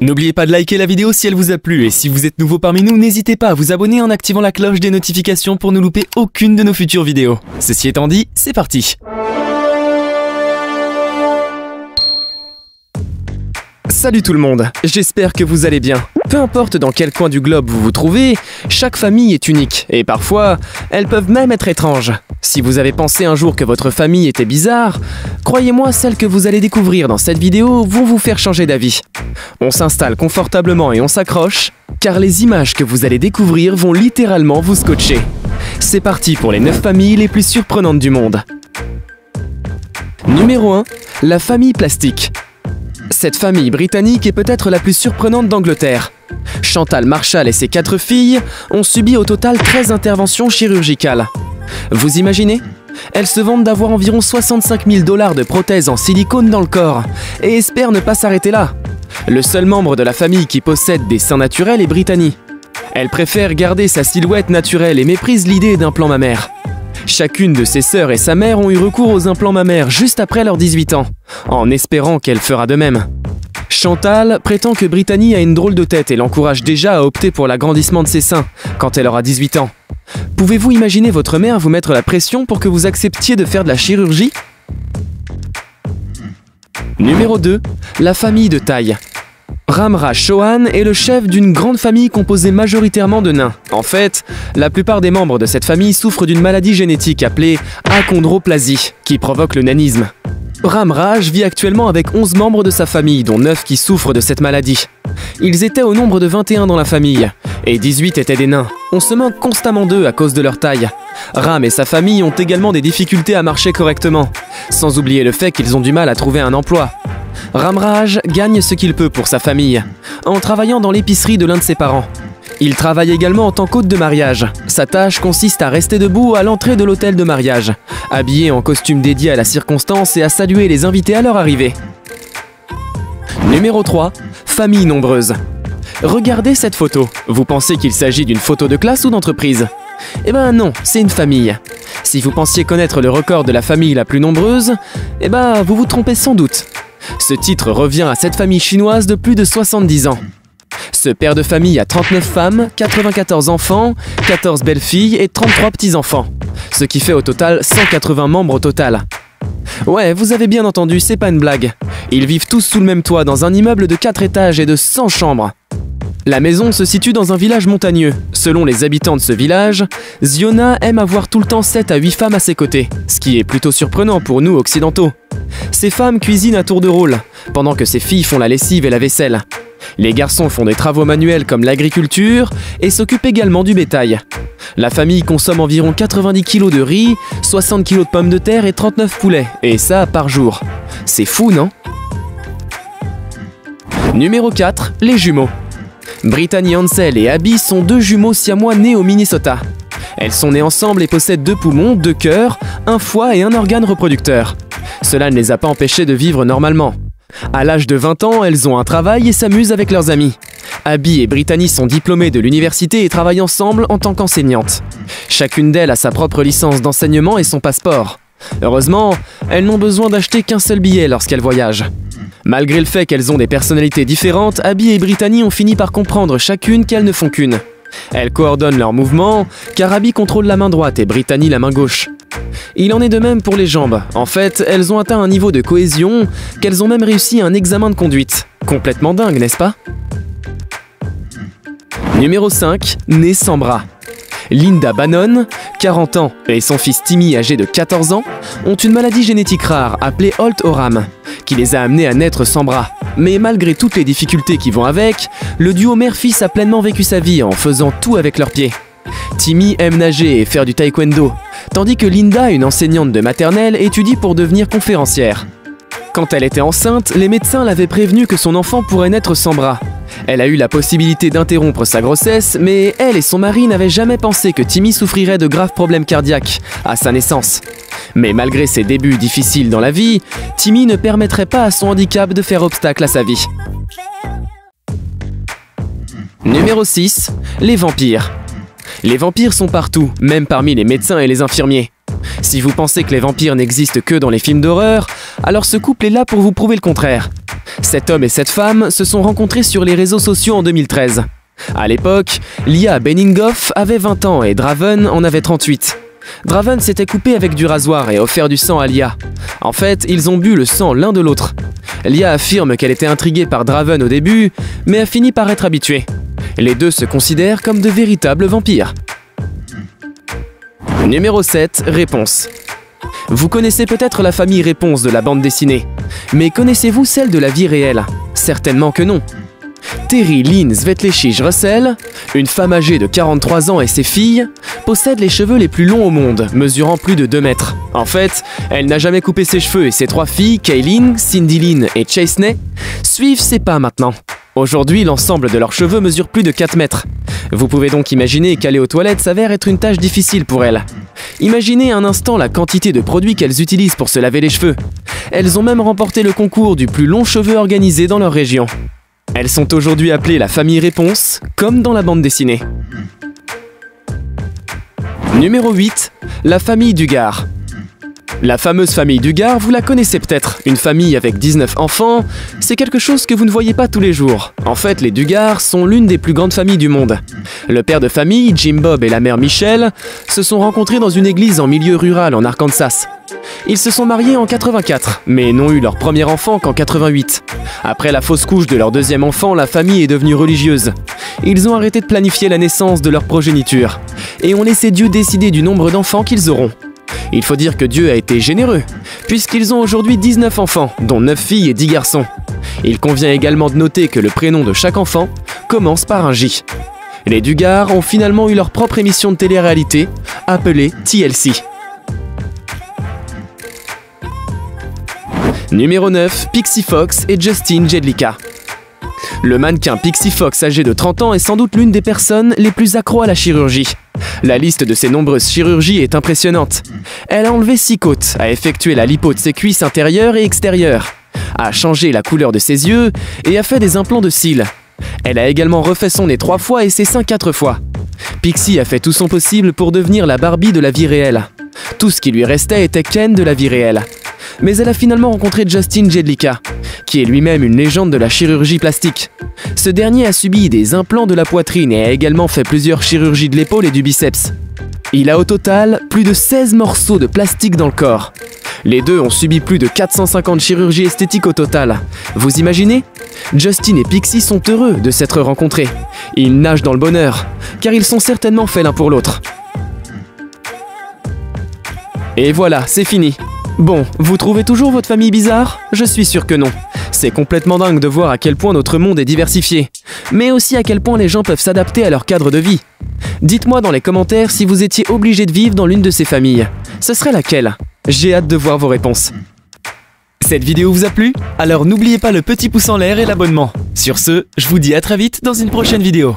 N'oubliez pas de liker la vidéo si elle vous a plu et si vous êtes nouveau parmi nous, n'hésitez pas à vous abonner en activant la cloche des notifications pour ne louper aucune de nos futures vidéos. Ceci étant dit, c'est parti Salut tout le monde, j'espère que vous allez bien. Peu importe dans quel coin du globe vous vous trouvez, chaque famille est unique et parfois, elles peuvent même être étranges. Si vous avez pensé un jour que votre famille était bizarre, croyez-moi, celles que vous allez découvrir dans cette vidéo vont vous faire changer d'avis. On s'installe confortablement et on s'accroche, car les images que vous allez découvrir vont littéralement vous scotcher. C'est parti pour les 9 familles les plus surprenantes du monde. Numéro 1. La famille plastique. Cette famille britannique est peut-être la plus surprenante d'Angleterre. Chantal Marshall et ses quatre filles ont subi au total 13 interventions chirurgicales. Vous imaginez? Elles se vantent d'avoir environ 65 000 dollars de prothèses en silicone dans le corps et espèrent ne pas s'arrêter là. Le seul membre de la famille qui possède des seins naturels est Brittany. Elle préfère garder sa silhouette naturelle et méprise l'idée d'un plan mammaire. Chacune de ses sœurs et sa mère ont eu recours aux implants mammaires juste après leurs 18 ans, en espérant qu'elle fera de même. Chantal prétend que Brittany a une drôle de tête et l'encourage déjà à opter pour l'agrandissement de ses seins quand elle aura 18 ans. Pouvez-vous imaginer votre mère vous mettre la pression pour que vous acceptiez de faire de la chirurgie? Numéro 2. La famille de taille. Ramra Chauhan est le chef d'une grande famille composée majoritairement de nains. En fait, la plupart des membres de cette famille souffrent d'une maladie génétique appelée achondroplasie, qui provoque le nanisme. Ramraj vit actuellement avec 11 membres de sa famille, dont 9 qui souffrent de cette maladie. Ils étaient au nombre de 21 dans la famille, et 18 étaient des nains. On se manque constamment d'eux à cause de leur taille. Ram et sa famille ont également des difficultés à marcher correctement, sans oublier le fait qu'ils ont du mal à trouver un emploi. Ramraj gagne ce qu'il peut pour sa famille, en travaillant dans l'épicerie de l'un de ses parents. Il travaille également en tant qu'hôte de mariage. Sa tâche consiste à rester debout à l'entrée de l'hôtel de mariage, habillé en costume dédié à la circonstance et à saluer les invités à leur arrivée. Numéro 3. Famille nombreuse. Regardez cette photo. Vous pensez qu'il s'agit d'une photo de classe ou d'entreprise? Eh ben non, c'est une famille. Si vous pensiez connaître le record de la famille la plus nombreuse, eh ben vous vous trompez sans doute. Ce titre revient à cette famille chinoise de plus de 70 ans. Ce père de famille a 39 femmes, 94 enfants, 14 belles-filles et 33 petits-enfants. Ce qui fait au total 180 membres au total. Ouais, vous avez bien entendu, c'est pas une blague. Ils vivent tous sous le même toit dans un immeuble de 4 étages et de 100 chambres. La maison se situe dans un village montagneux. Selon les habitants de ce village, Ziona aime avoir tout le temps 7 à 8 femmes à ses côtés, ce qui est plutôt surprenant pour nous occidentaux. Ces femmes cuisinent à tour de rôle, pendant que ses filles font la lessive et la vaisselle. Les garçons font des travaux manuels comme l'agriculture et s'occupent également du bétail. La famille consomme environ 90 kg de riz, 60 kg de pommes de terre et 39 poulets, et ça par jour. C'est fou, non? Numéro 4, les jumeaux. Brittany Hansel et Abby sont deux jumeaux siamois nés au Minnesota. Elles sont nées ensemble et possèdent deux poumons, deux cœurs, un foie et un organe reproducteur. Cela ne les a pas empêchées de vivre normalement. À l'âge de 20 ans, elles ont un travail et s'amusent avec leurs amis. Abby et Brittany sont diplômées de l'université et travaillent ensemble en tant qu'enseignantes. Chacune d'elles a sa propre licence d'enseignement et son passeport. Heureusement, elles n'ont besoin d'acheter qu'un seul billet lorsqu'elles voyagent. Malgré le fait qu'elles ont des personnalités différentes, Abby et Brittany ont fini par comprendre chacune qu'elles ne font qu'une. Elles coordonnent leurs mouvements, car Abby contrôle la main droite et Brittany la main gauche. Il en est de même pour les jambes. En fait, elles ont atteint un niveau de cohésion qu'elles ont même réussi un examen de conduite. Complètement dingue, n'est-ce pas? Numéro 5, née sans bras. Linda Bannon, 40 ans, et son fils Timmy, âgé de 14 ans, ont une maladie génétique rare appelée Holt-Oram, qui les a amenés à naître sans bras. Mais malgré toutes les difficultés qui vont avec, le duo mère-fils a pleinement vécu sa vie en faisant tout avec leurs pieds. Timmy aime nager et faire du taekwondo, tandis que Linda, une enseignante de maternelle, étudie pour devenir conférencière. Quand elle était enceinte, les médecins l'avaient prévenu que son enfant pourrait naître sans bras. Elle a eu la possibilité d'interrompre sa grossesse, mais elle et son mari n'avaient jamais pensé que Timmy souffrirait de graves problèmes cardiaques à sa naissance. Mais malgré ses débuts difficiles dans la vie, Timmy ne permettrait pas à son handicap de faire obstacle à sa vie. Numéro 6. Les vampires. Les vampires sont partout, même parmi les médecins et les infirmiers. Si vous pensez que les vampires n'existent que dans les films d'horreur, alors ce couple est là pour vous prouver le contraire. Cet homme et cette femme se sont rencontrés sur les réseaux sociaux en 2013. À l'époque, Lia Benningoff avait 20 ans et Draven en avait 38. Draven s'était coupé avec du rasoir et offert du sang à Lia. En fait, ils ont bu le sang l'un de l'autre. Lia affirme qu'elle était intriguée par Draven au début, mais a fini par être habituée. Les deux se considèrent comme de véritables vampires. Numéro 7, réponse. Vous connaissez peut-être la famille Réponse de la bande dessinée, mais connaissez-vous celle de la vie réelle? Certainement que non. Terry Lynn Svetlechich Russell, une femme âgée de 43 ans et ses filles, possède les cheveux les plus longs au monde, mesurant plus de 2 mètres. En fait, elle n'a jamais coupé ses cheveux et ses trois filles, Kaylin, Cindy Lynn et Chaseney, suivent ses pas maintenant. Aujourd'hui, l'ensemble de leurs cheveux mesure plus de 4 mètres. Vous pouvez donc imaginer qu'aller aux toilettes s'avère être une tâche difficile pour elles. Imaginez un instant la quantité de produits qu'elles utilisent pour se laver les cheveux. Elles ont même remporté le concours du plus long cheveu organisé dans leur région. Elles sont aujourd'hui appelées la famille Réponse, comme dans la bande dessinée. Numéro 8. La famille Dugard. La fameuse famille Dugard, vous la connaissez peut-être. Une famille avec 19 enfants, c'est quelque chose que vous ne voyez pas tous les jours. En fait, les Dugard sont l'une des plus grandes familles du monde. Le père de famille, Jim Bob et la mère Michelle, se sont rencontrés dans une église en milieu rural en Arkansas. Ils se sont mariés en 84, mais n'ont eu leur premier enfant qu'en 88. Après la fausse couche de leur deuxième enfant, la famille est devenue religieuse. Ils ont arrêté de planifier la naissance de leur progéniture et ont laissé Dieu décider du nombre d'enfants qu'ils auront. Il faut dire que Dieu a été généreux, puisqu'ils ont aujourd'hui 19 enfants, dont 9 filles et 10 garçons. Il convient également de noter que le prénom de chaque enfant commence par un J. Les Dugard ont finalement eu leur propre émission de télé-réalité, appelée TLC. Numéro 9, Pixie Fox et Justin Jedlicka. Le mannequin Pixie Fox âgé de 30 ans est sans doute l'une des personnes les plus accro à la chirurgie. La liste de ses nombreuses chirurgies est impressionnante. Elle a enlevé six côtes, a effectué la lipo de ses cuisses intérieures et extérieures, a changé la couleur de ses yeux et a fait des implants de cils. Elle a également refait son nez trois fois et ses seins quatre fois. Pixie a fait tout son possible pour devenir la Barbie de la vie réelle. Tout ce qui lui restait était Ken de la vie réelle. Mais elle a finalement rencontré Justin Jedlicka, qui est lui-même une légende de la chirurgie plastique. Ce dernier a subi des implants de la poitrine et a également fait plusieurs chirurgies de l'épaule et du biceps. Il a au total plus de 16 morceaux de plastique dans le corps. Les deux ont subi plus de 450 chirurgies esthétiques au total. Vous imaginez? Justin et Pixie sont heureux de s'être rencontrés. Ils nagent dans le bonheur, car ils sont certainement faits l'un pour l'autre. Et voilà, c'est fini. Bon, vous trouvez toujours votre famille bizarre? Je suis sûr que non. C'est complètement dingue de voir à quel point notre monde est diversifié, mais aussi à quel point les gens peuvent s'adapter à leur cadre de vie. Dites-moi dans les commentaires si vous étiez obligé de vivre dans l'une de ces familles. Ce serait laquelle? J'ai hâte de voir vos réponses. Cette vidéo vous a plu? Alors n'oubliez pas le petit pouce en l'air et l'abonnement. Sur ce, je vous dis à très vite dans une prochaine vidéo.